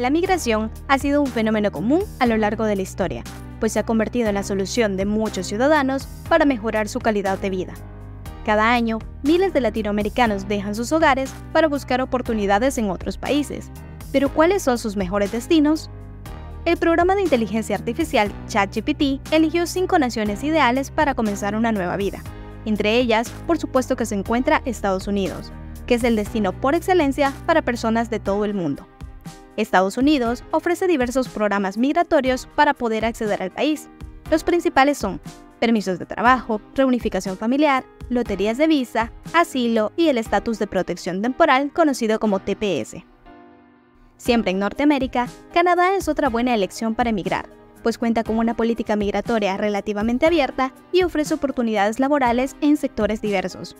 La migración ha sido un fenómeno común a lo largo de la historia, pues se ha convertido en la solución de muchos ciudadanos para mejorar su calidad de vida. Cada año, miles de latinoamericanos dejan sus hogares para buscar oportunidades en otros países. Pero ¿cuáles son sus mejores destinos? El programa de inteligencia artificial ChatGPT eligió cinco naciones ideales para comenzar una nueva vida. Entre ellas, por supuesto que se encuentra Estados Unidos, que es el destino por excelencia para personas de todo el mundo. Estados Unidos ofrece diversos programas migratorios para poder acceder al país. Los principales son permisos de trabajo, reunificación familiar, loterías de visa, asilo y el estatus de protección temporal conocido como TPS. Siempre en Norteamérica, Canadá es otra buena elección para emigrar, pues cuenta con una política migratoria relativamente abierta y ofrece oportunidades laborales en sectores diversos.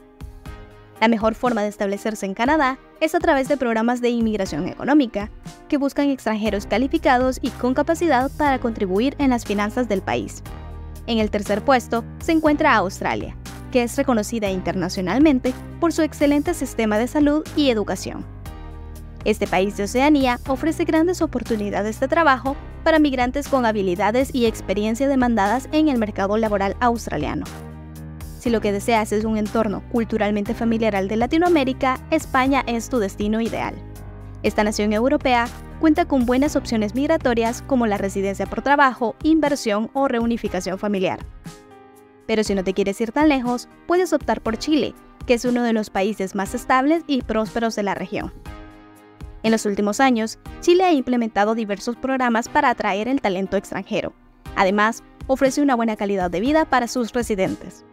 La mejor forma de establecerse en Canadá es a través de programas de inmigración económica, que buscan extranjeros calificados y con capacidad para contribuir en las finanzas del país. En el tercer puesto se encuentra Australia, que es reconocida internacionalmente por su excelente sistema de salud y educación. Este país de Oceanía ofrece grandes oportunidades de trabajo para migrantes con habilidades y experiencia demandadas en el mercado laboral australiano. Si lo que deseas es un entorno culturalmente familiar al de Latinoamérica, España es tu destino ideal. Esta nación europea cuenta con buenas opciones migratorias como la residencia por trabajo, inversión o reunificación familiar. Pero si no te quieres ir tan lejos, puedes optar por Chile, que es uno de los países más estables y prósperos de la región. En los últimos años, Chile ha implementado diversos programas para atraer el talento extranjero. Además, ofrece una buena calidad de vida para sus residentes.